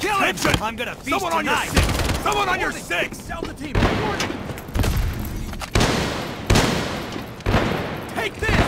Kill him! I'm gonna feast Someone on your six! Someone on your six! Sell the team! Take this!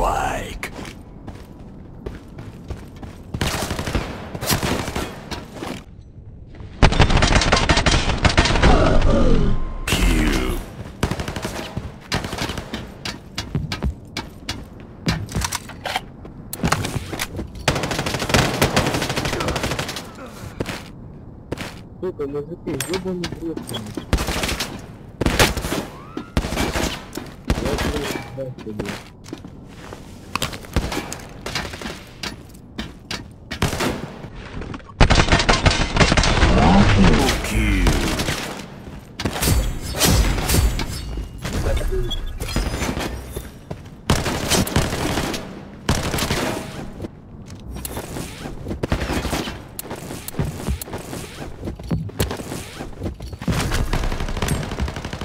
First to strike. Kill. Сука, мужики, ебаный бред. Я тебе да, тебе. Kill.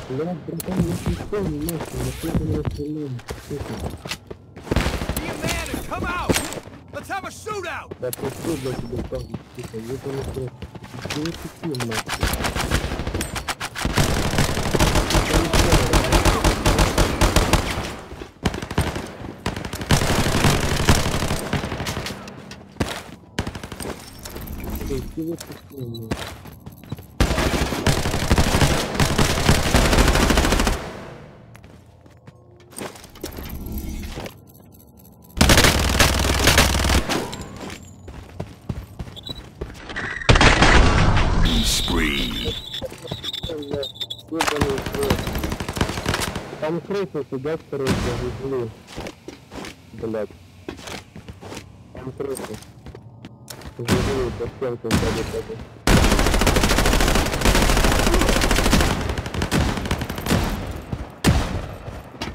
Блядь, братан, я чуть помню, нахуй, на что ты меня стрелял, сука. Да ты что, для тебя там, сука, я там это... Где я тупил, нахуй? Ты вот такой, нахуй. Закрыть нафига второй даже Блять. Там просто. Живые по стенкам падают даже.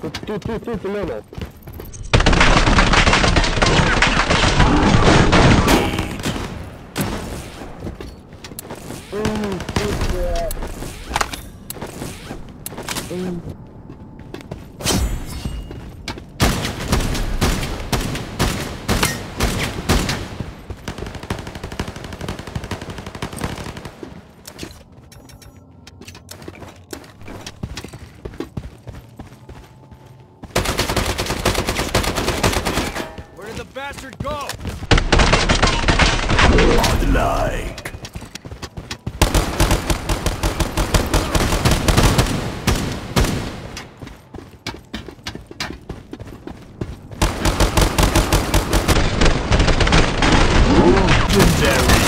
Тут, тут, тут, тут, Лена. Ooh, good job. Ooh. Legendary.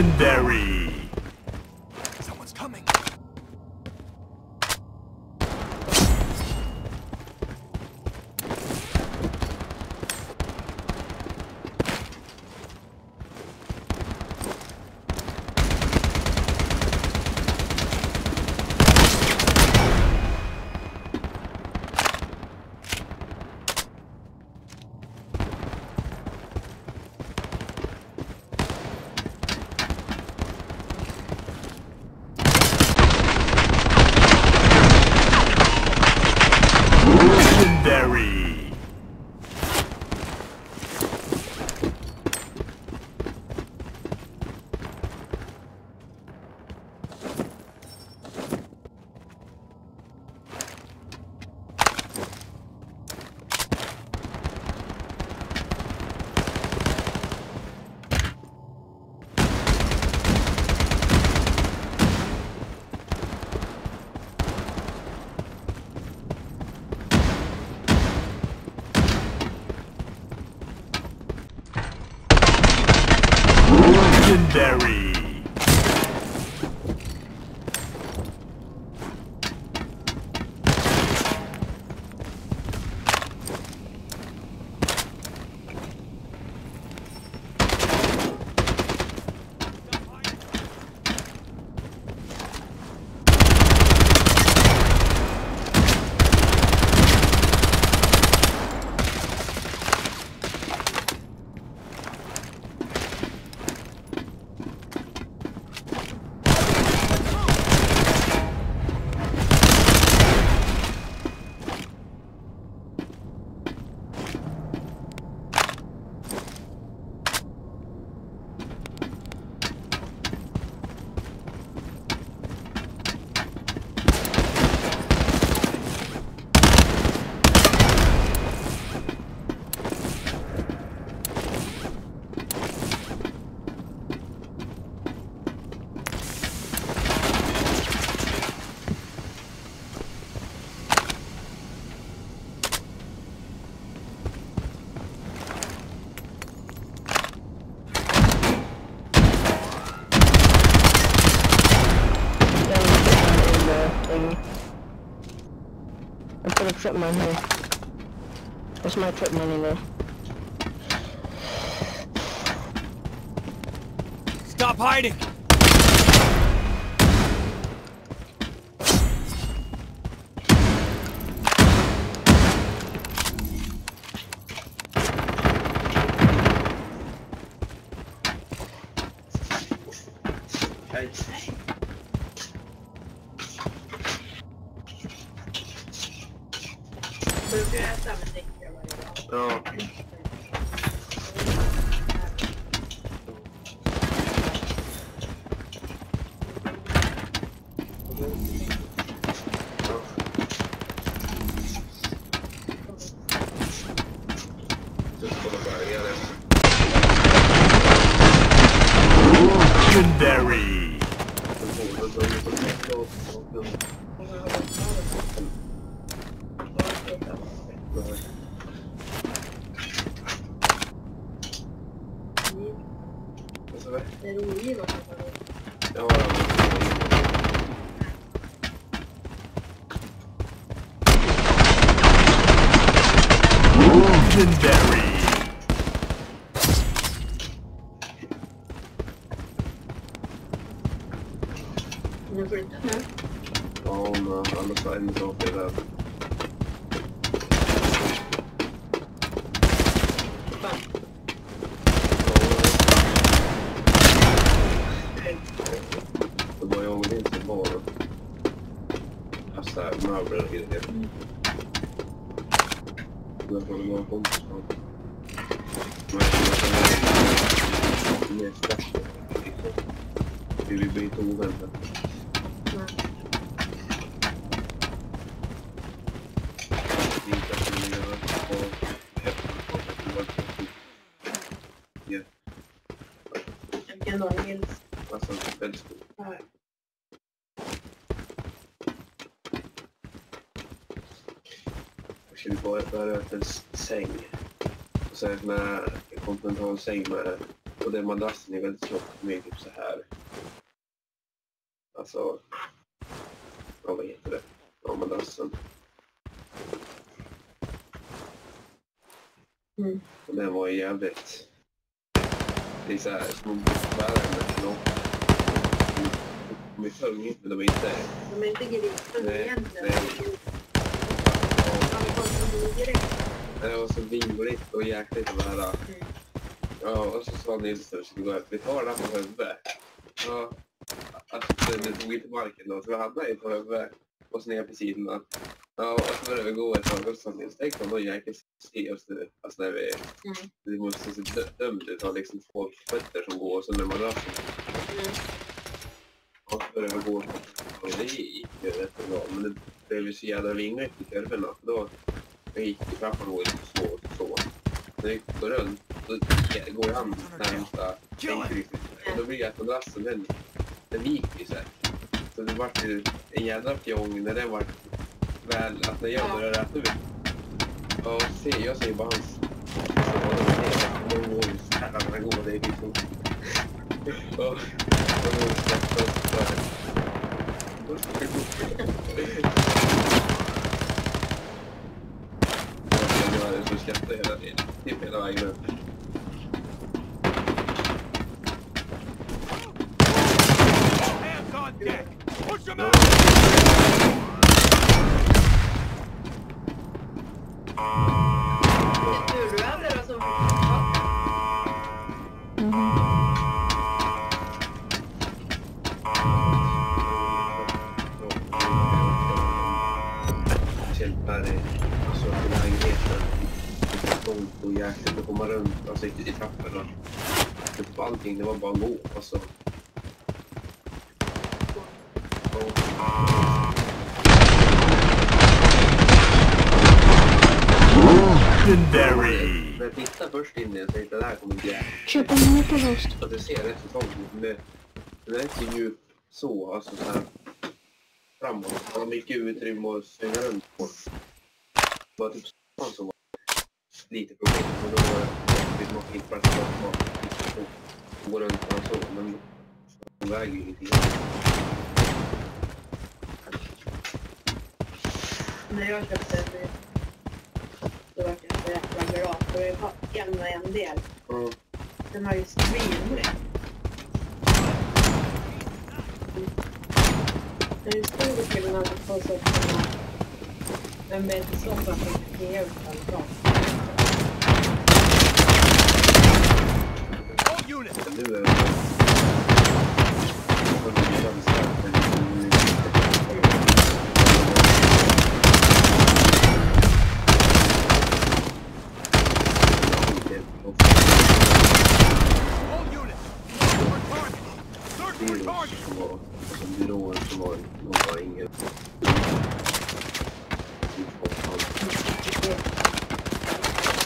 Legendary! put a trip mine here. That's my trip money though. Stop hiding! Legendary. da quando me lo compro ma è una finestra e ripeto 90 En säng. Och så är det med med. Och den madrassen är väldigt tjock och typ så här. Alltså... Ja, vad heter det? Ja, madrassen. Mm. Och den var ju jävligt... Det är så här små bärare De är tunga, men de är inte... De är inte gripande egentligen. Det var så vingligt och jäkligt att vara. Mm. Ja, och så sa Nils att gå vi tar den på huvudet. Ja, alltså det tog inte marken då, så vi hamnade på huvudet och så ner på sidorna. Ja, och så började vi gå ett tag och så sa Nils, tänk om någon jäkel ser oss nu. Alltså när vi, Mm. Det måste se dömt ut, ha liksom två fötter som går och så när man rör sig. Mm. Och så började vi gå och det gick ju rätt bra, men det blev ju så jävla vingligt i kurvorna. Då jag gick i trappan och så och så. När jag gick runt, då går han närmsta sängkrysset. Och då blir det att madrassen, den, den viker ju här. Så det vart ju en jävla fjong när den vart väl, att när jag Ja. började rätta ut. Och se, jag ser bara hans... Så det de går ju när han går, det är liksom... Går och oss så här. Jag ich dachte, er hat den Fehler eingeöffnet. Legendary. Jag tittade först in i jag det här kommer bli jäkligt. Köp en motorrost. Att det ser rätt så men det- är inte djup så, alltså så här framåt. Man har mycket utrymme att svänga runt på. Det var typ sånt som var lite problem. Och då var det att hitta plats att gå runt och så. Men de väger ju ingenting. När jag köpte en bil så var det så jäkla bra. För det var en och en del. Mm. Den var ju svinlig. Det är ju stor skillnad på sofforna. En bäddsoffa från Ikea utan tak. All units! Men nu är det... Och det är ganska starkt, men det är- All units! For target! Search for virus target! som var, alltså byråer som var, de var ingen...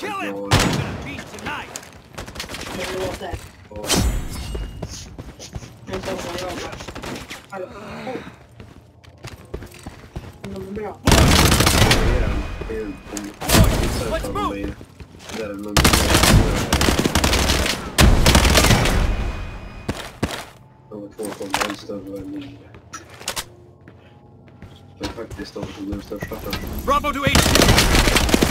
Kill him! Ja, We're gonna beat tonight! Det låter. ja, En sån som jag har. Hallå. Oj. De är bra. det är en- det är en- de- vissa Let's utav dem move! är- där är någon- De var två som var en större och en mindre. Men faktiskt de som den största först. Bravo to HQ!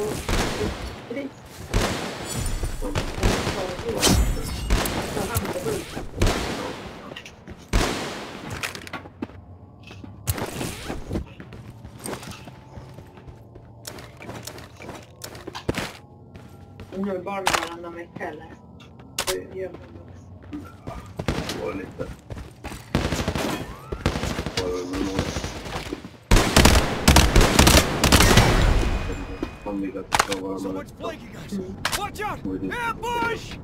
Nu är barnen varannan vecka eller? Hur gör man? Det var lite... only got the kill armor. Someone's flanking us! Watch out! Ambush!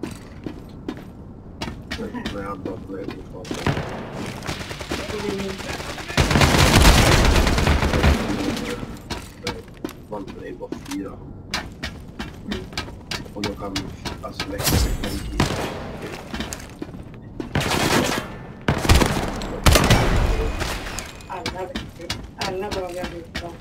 Ground up right before Van twee of vier. Ono kan als lekker Another, another one.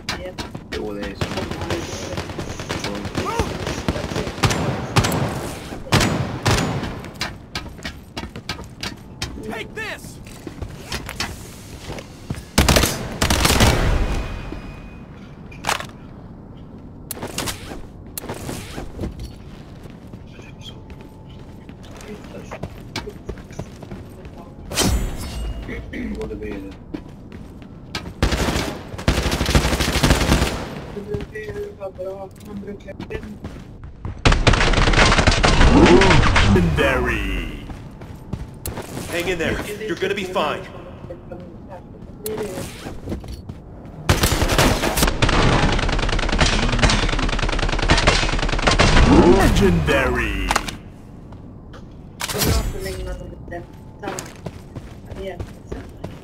Fine.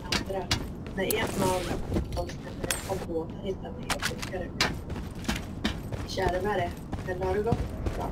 andra. När en av dem kom på att hitta nya fiskare. Kärvare. Eller har du gått bra?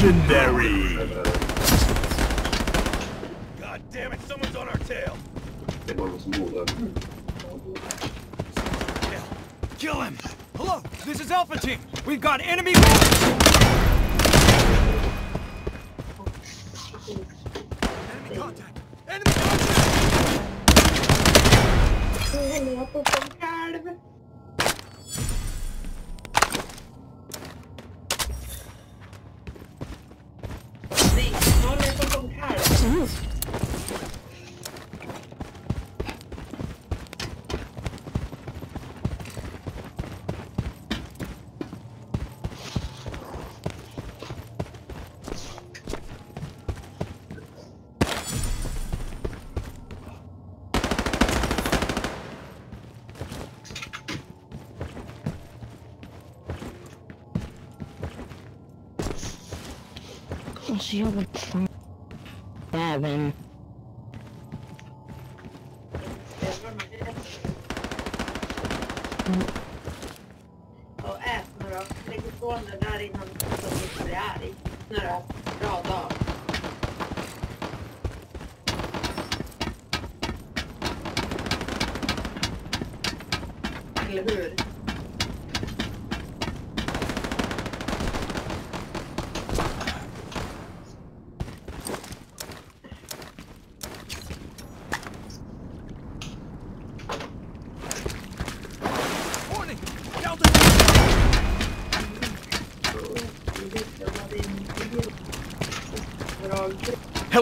Legendary. God damn it, someone's on our tail. Det var någon som bor där. Kill him! Hello, this is Alpha Team. We've got enemy. Enemy contact! Enemy contact! What's your other Seven.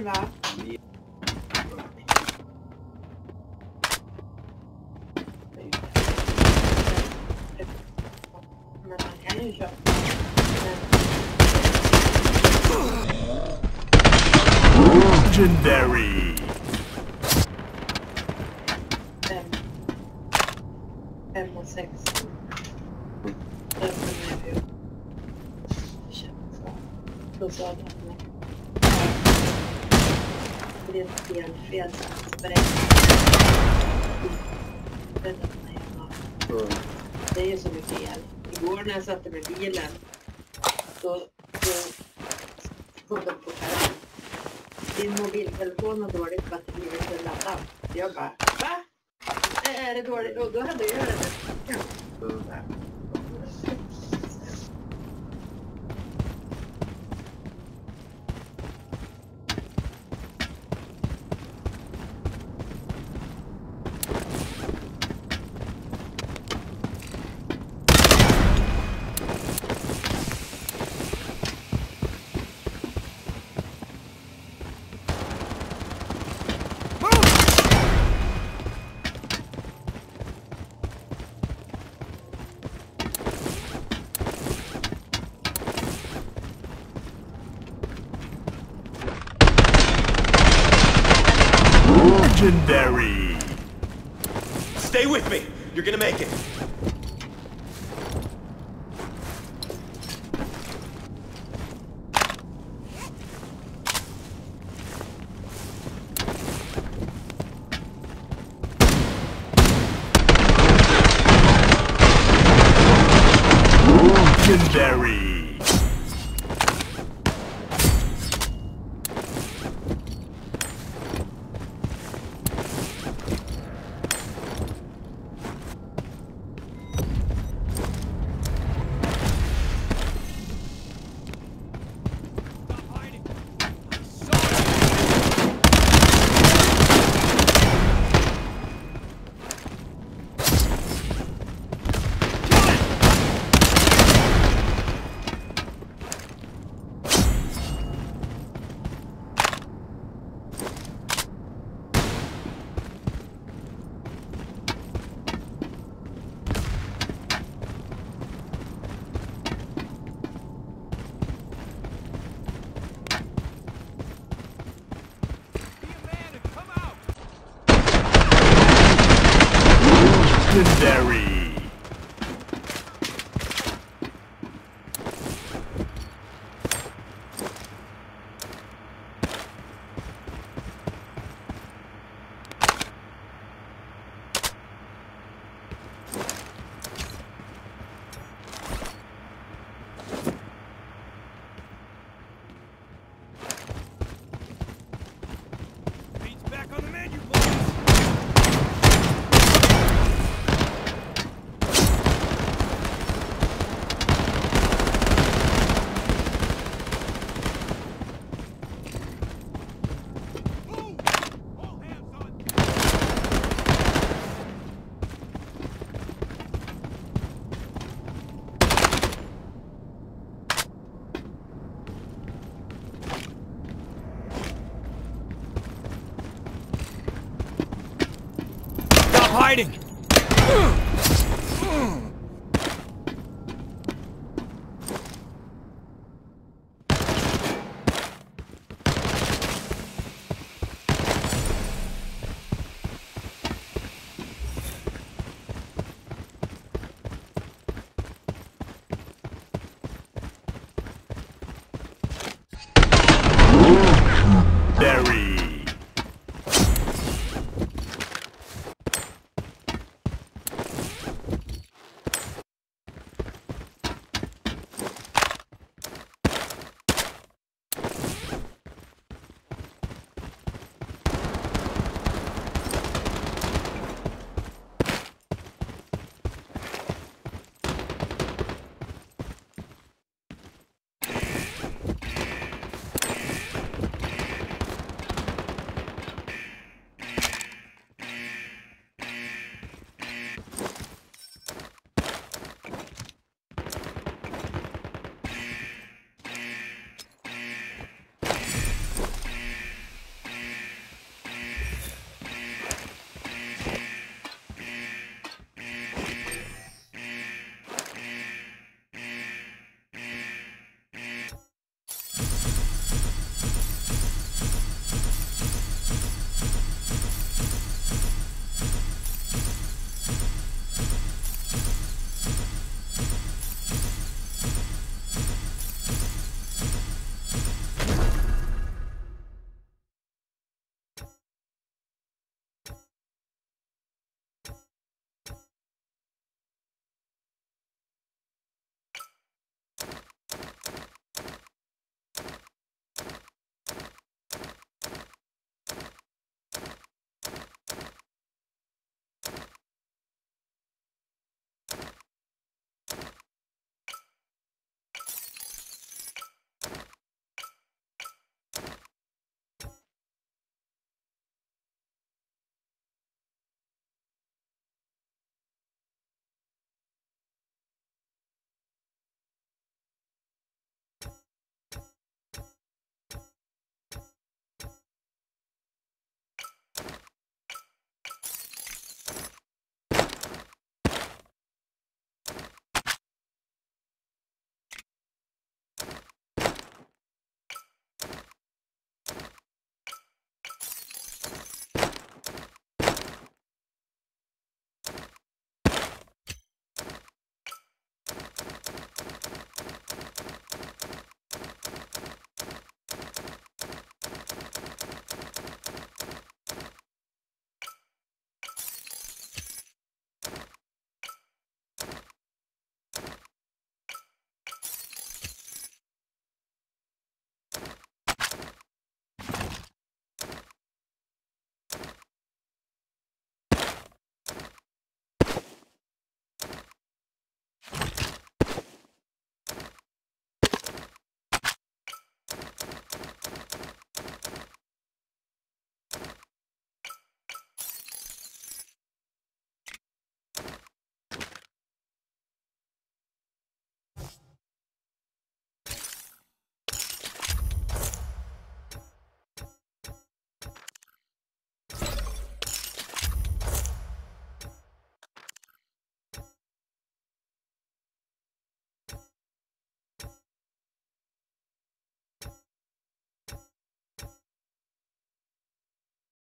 back. Legendary. M. M was six. That's what do. Shit, här jävla... Mm. Det är ju så mycket el. Igår när jag satte mig i bilen då, då kom den på skärmen. Din mobiltelefon har dåligt batteri och ska ladda. Jag bara, va? Är det dåligt? Och då hade jag det. Mm. Legendary. Stay with me. You're gonna make it.